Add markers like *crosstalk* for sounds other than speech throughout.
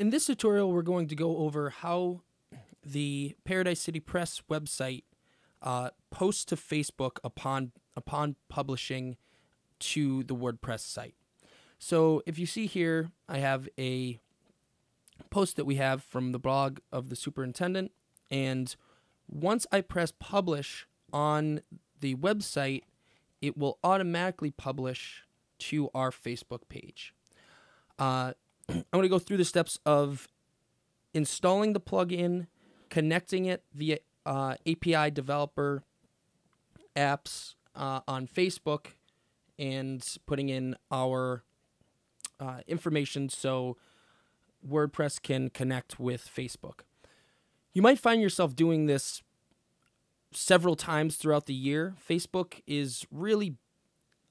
In this tutorial, we're going to go over how the Paradise City Press website uh, posts to Facebook upon upon publishing to the WordPress site. So if you see here, I have a post that we have from the blog of the superintendent, and once I press publish on the website, it will automatically publish to our Facebook page. Uh, I'm going to go through the steps of installing the plugin, connecting it via uh, API developer apps uh, on Facebook, and putting in our uh, information so WordPress can connect with Facebook. You might find yourself doing this several times throughout the year. Facebook is really,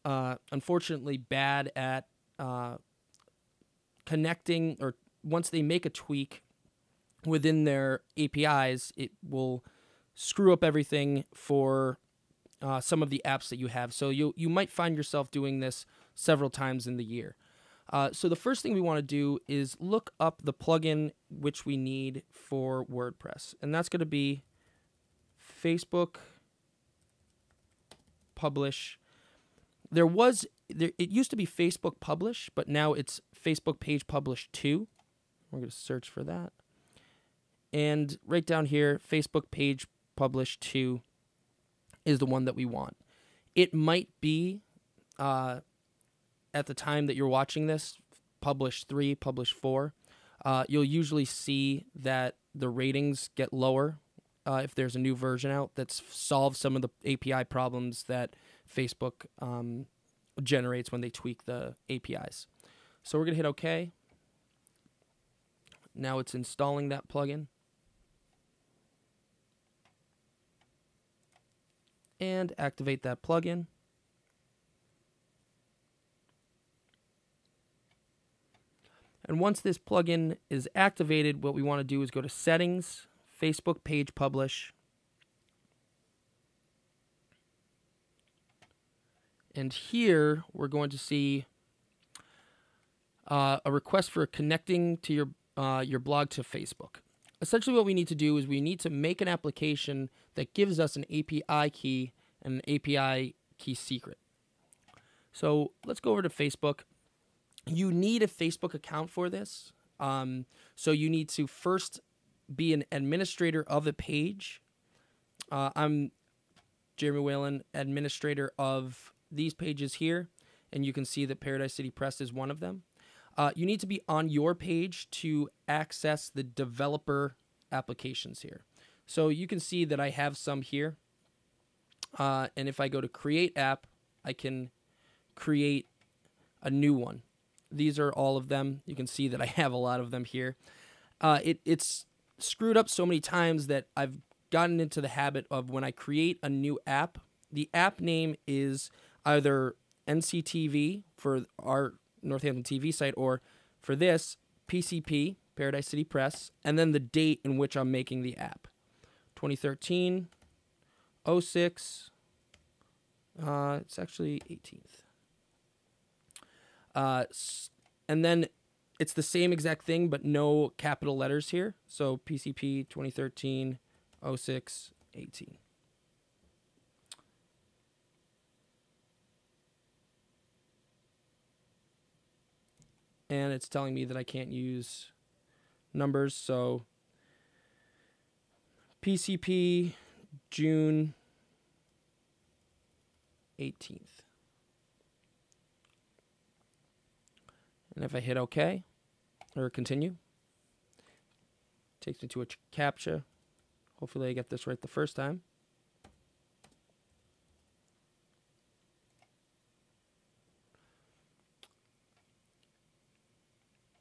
uh, unfortunately, bad at uh, connecting, or once they make a tweak within their APIs, it will screw up everything for uh, some of the apps that you have. So you you might find yourself doing this several times in the year. Uh, so the first thing we want to do is look up the plugin which we need for WordPress, and that's going to be Facebook Publish. There was there it used to be Facebook Publish, but now it's Facebook Page Publish 2. We're going to search for that. And right down here, Facebook Page Publish 2 is the one that we want. It might be uh, at the time that you're watching this, Publish 3, Publish 4. Uh, you'll usually see that the ratings get lower uh, if there's a new version out that's solved some of the API problems that Facebook um, generates when they tweak the APIs. So we're going to hit OK. Now it's installing that plugin. And activate that plugin. And once this plugin is activated, what we want to do is go to Settings, Facebook Page Publish. And here we're going to see uh, a request for connecting to your uh, your blog to Facebook. Essentially, what we need to do is we need to make an application that gives us an API key and an API key secret. So let's go over to Facebook. You need a Facebook account for this. Um, so you need to first be an administrator of the page. Uh, I'm Jeremy Whalen, administrator of these pages here, and you can see that Paradise City Press is one of them. Uh, you need to be on your page to access the developer applications here. So you can see that I have some here. Uh, and if I go to create app, I can create a new one. These are all of them. You can see that I *laughs* have a lot of them here. Uh, it, it's screwed up so many times that I've gotten into the habit of when I create a new app, the app name is either NCTV for our Northampton TV site or for this PCP, Paradise City Press, and then the date in which I'm making the app. 2013 06 uh, it's actually 18th. Uh, and then it's the same exact thing, but no capital letters here. So PCP 2013 06 18. And it's telling me that I can't use numbers. So PCP June 18th. And if I hit OK, or continue. Takes me to a CAPTCHA. Hopefully I get this right the first time.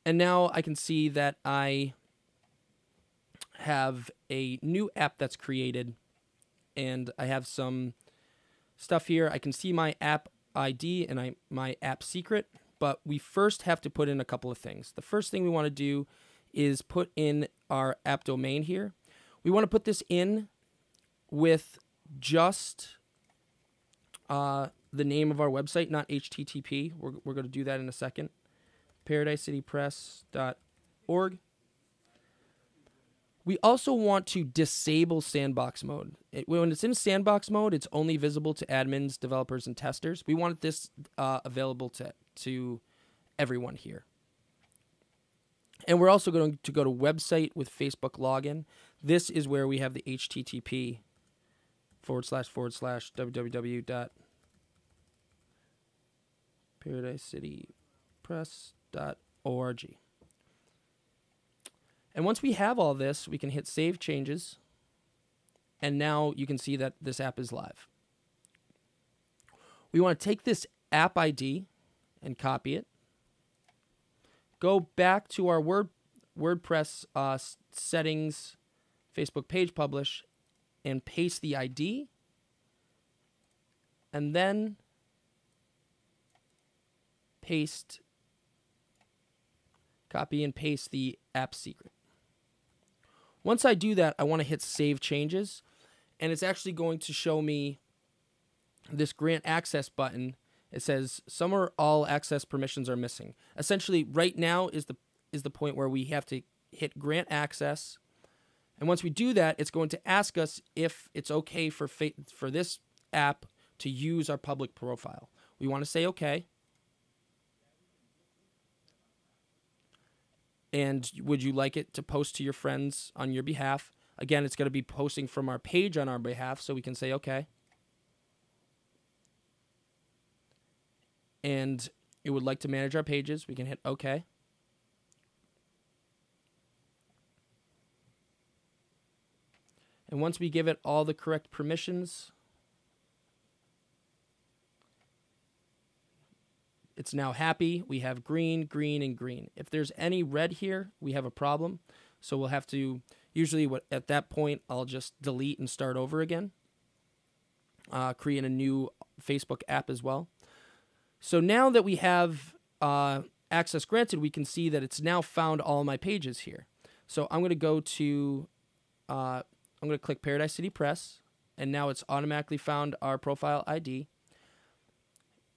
And now I can see that I have a new app that's created and I have some stuff here. I can see my app ID and I, my app secret but we first have to put in a couple of things. The first thing we want to do is put in our app domain here. We want to put this in with just uh, the name of our website, not HTTP. We're, we're going to do that in a second. ParadiseCityPress.org. We also want to disable sandbox mode. It, when it's in sandbox mode, it's only visible to admins, developers, and testers. We want this uh, available to, to everyone here. And we're also going to go to website with Facebook login. This is where we have the HTTP forward slash forward slash www dot paradise city dot org. And once we have all this, we can hit save changes. And now you can see that this app is live. We want to take this app ID and copy it. Go back to our Word WordPress uh, settings, Facebook page publish, and paste the ID. And then paste, copy and paste the app secret. Once I do that, I want to hit Save Changes, and it's actually going to show me this grant access button. It says some or all access permissions are missing. Essentially, right now is the is the point where we have to hit grant access. And once we do that, it's going to ask us if it's okay for for this app to use our public profile. We want to say okay. And would you like it to post to your friends on your behalf? Again, it's going to be posting from our page on our behalf, so we can say okay. And it would like to manage our pages, we can hit okay. And once we give it all the correct permissions, It's now happy. We have green, green, and green. If there's any red here, we have a problem. So we'll have to, usually what at that point, I'll just delete and start over again. Uh, create a new Facebook app as well. So now that we have uh, access granted, we can see that it's now found all my pages here. So I'm going to go to, uh, I'm going to click Paradise City Press, and now it's automatically found our profile ID.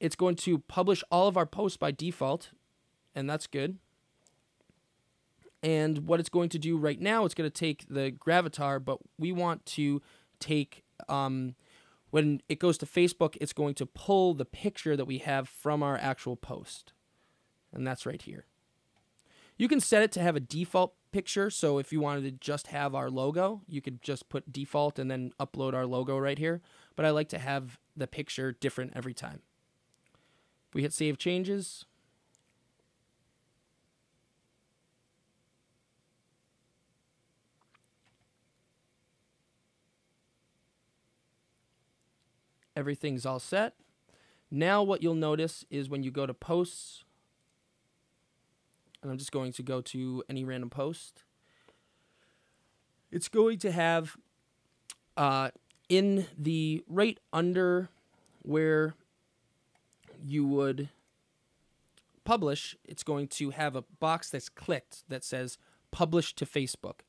It's going to publish all of our posts by default, and that's good. And what it's going to do right now, it's going to take the Gravatar, but we want to take, um, when it goes to Facebook, it's going to pull the picture that we have from our actual post. And that's right here. You can set it to have a default picture. So if you wanted to just have our logo, you could just put default and then upload our logo right here. But I like to have the picture different every time. We hit save changes. Everything's all set. Now what you'll notice is when you go to posts, and I'm just going to go to any random post, it's going to have uh, in the right under where you would publish, it's going to have a box that's clicked that says publish to Facebook.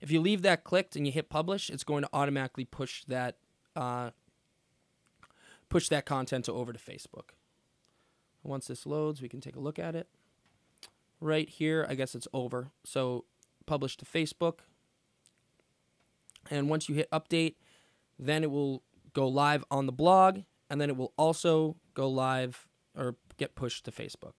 If you leave that clicked and you hit publish, it's going to automatically push that uh, push that content over to Facebook. Once this loads, we can take a look at it. Right here, I guess it's over. So publish to Facebook. And once you hit update, then it will go live on the blog and then it will also go live or get pushed to Facebook.